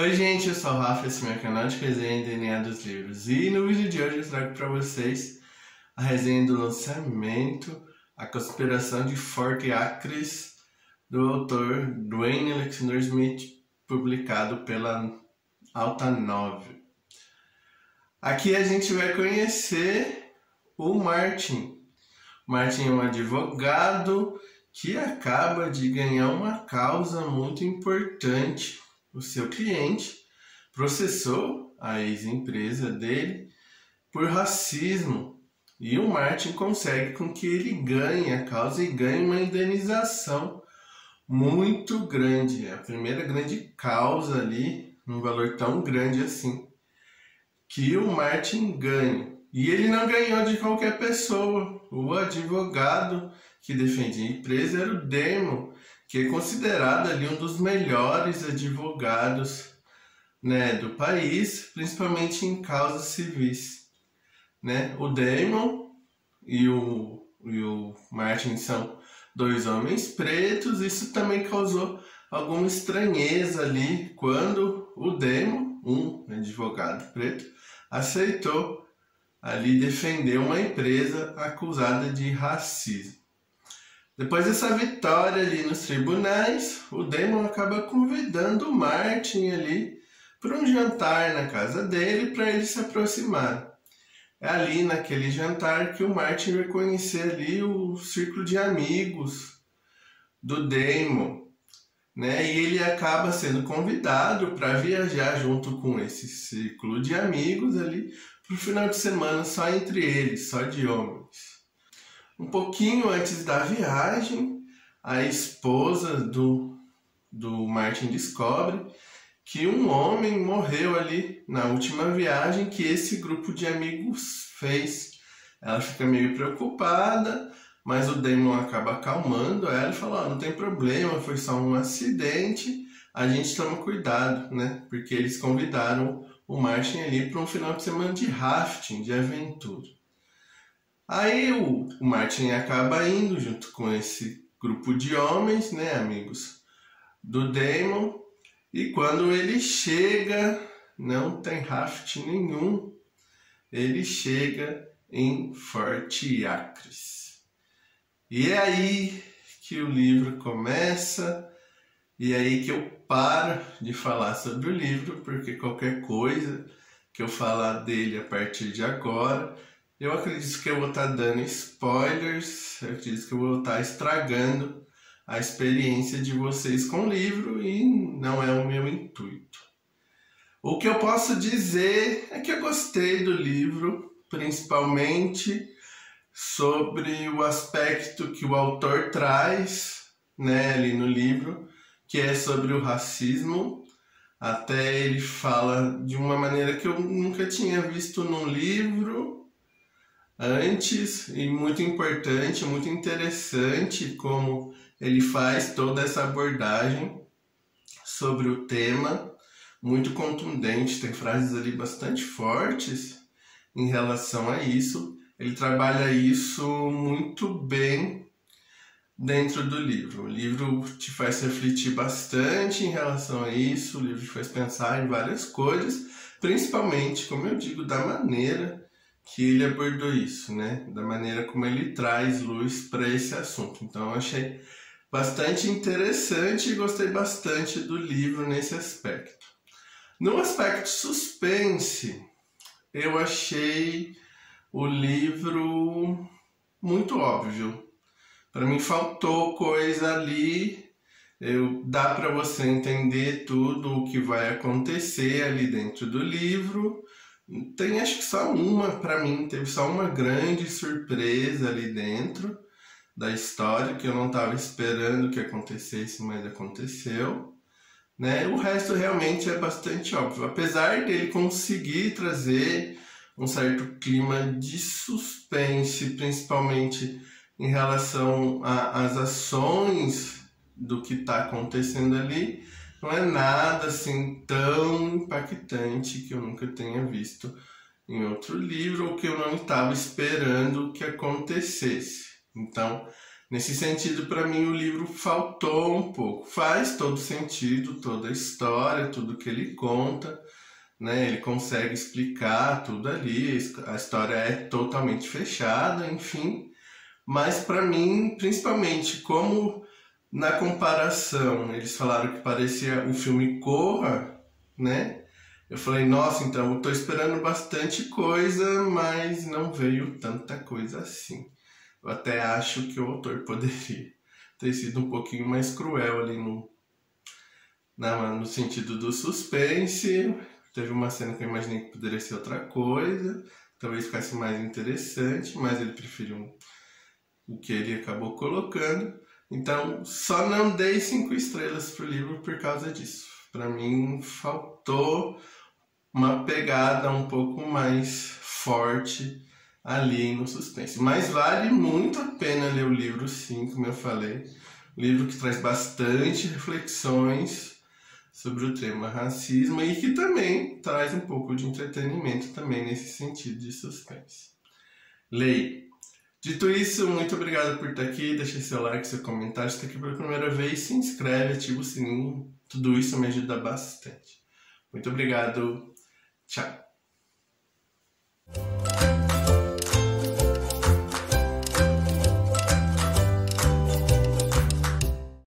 Oi gente, eu sou o Rafa, esse é meu canal de resenha DNA dos livros e no vídeo de hoje eu trago para vocês a resenha do lançamento A Conspiração de Forte Acres do autor Dwayne Alexander Smith, publicado pela Alta Novel. Aqui a gente vai conhecer o Martin. Martin é um advogado que acaba de ganhar uma causa muito importante o seu cliente processou a ex-empresa dele por racismo e o Martin consegue com que ele ganhe a causa e ganhe uma indenização muito grande. É a primeira grande causa ali, um valor tão grande assim, que o Martin ganha. E ele não ganhou de qualquer pessoa. O advogado que defendia a empresa era o Damon, que é considerado ali um dos melhores advogados né, do país, principalmente em causas civis. Né? O Damon e o, e o Martin são dois homens pretos, isso também causou alguma estranheza ali quando o Damon, um advogado preto, aceitou ali defender uma empresa acusada de racismo. Depois dessa vitória ali nos tribunais, o Damon acaba convidando o Martin ali para um jantar na casa dele para eles se aproximarem. É ali naquele jantar que o Martin vai conhecer ali o círculo de amigos do Damon, né? E ele acaba sendo convidado para viajar junto com esse círculo de amigos ali para o final de semana só entre eles, só de homens. Um pouquinho antes da viagem, a esposa do, do Martin descobre que um homem morreu ali na última viagem que esse grupo de amigos fez. Ela fica meio preocupada, mas o Damon acaba acalmando ela e fala: oh, não tem problema, foi só um acidente, a gente toma cuidado, né? Porque eles convidaram o Martin ali para um final de semana de rafting, de aventura. Aí o, Martin acaba indo junto com esse grupo de homens, né, amigos do Damon, e quando ele chega, não tem raft nenhum, ele chega em Forte Acres. E é aí que o livro começa, e é aí que eu paro de falar sobre o livro, porque qualquer coisa que eu falar dele a partir de agora eu acredito que eu vou estar tá dando spoilers, eu acredito que eu vou estar tá estragando a experiência de vocês com o livro e não é o meu intuito. O que eu posso dizer é que eu gostei do livro, principalmente sobre o aspecto que o autor traz né, ali no livro, que é sobre o racismo. Até ele fala de uma maneira que eu nunca tinha visto num livro antes e muito importante, muito interessante como ele faz toda essa abordagem sobre o tema, muito contundente, tem frases ali bastante fortes em relação a isso. Ele trabalha isso muito bem dentro do livro. O livro te faz refletir bastante em relação a isso, o livro te faz pensar em várias coisas, principalmente, como eu digo, da maneira que ele abordou isso, né? Da maneira como ele traz luz para esse assunto. Então eu achei bastante interessante e gostei bastante do livro nesse aspecto. No aspecto suspense, eu achei o livro muito óbvio. Para mim faltou coisa ali. Eu, dá para você entender tudo o que vai acontecer ali dentro do livro, tem acho que só uma para mim, teve só uma grande surpresa ali dentro da história que eu não estava esperando que acontecesse, mas aconteceu. Né? O resto realmente é bastante óbvio. Apesar dele conseguir trazer um certo clima de suspense, principalmente em relação às ações do que está acontecendo ali, não é nada assim tão impactante que eu nunca tenha visto em outro livro ou que eu não estava esperando que acontecesse. Então, Nesse sentido, para mim, o livro faltou um pouco. Faz todo sentido, toda a história, tudo que ele conta, né? Ele consegue explicar tudo ali, a história é totalmente fechada, enfim. Mas para mim, principalmente, como na comparação eles falaram que parecia o filme Corra, né? Eu falei, nossa, então eu tô esperando bastante coisa, mas não veio tanta coisa assim. Eu até acho que o autor poderia ter sido um pouquinho mais cruel ali no, na, no sentido do suspense. Teve uma cena que eu imaginei que poderia ser outra coisa, talvez ficasse mais interessante, mas ele preferiu o que ele acabou colocando. Então, só não dei cinco estrelas pro livro por causa disso. Para mim, faltou uma pegada um pouco mais forte ali no suspense. Mas vale muito a pena ler o livro, sim, como eu falei. livro que traz bastante reflexões sobre o tema racismo e que também traz um pouco de entretenimento também nesse sentido de suspense. Leia. Dito isso, muito obrigado por estar aqui. Deixe seu like, seu comentário. Se está aqui pela primeira vez, se inscreve, ativa o sininho. Tudo isso me ajuda bastante. Muito obrigado. Tchau.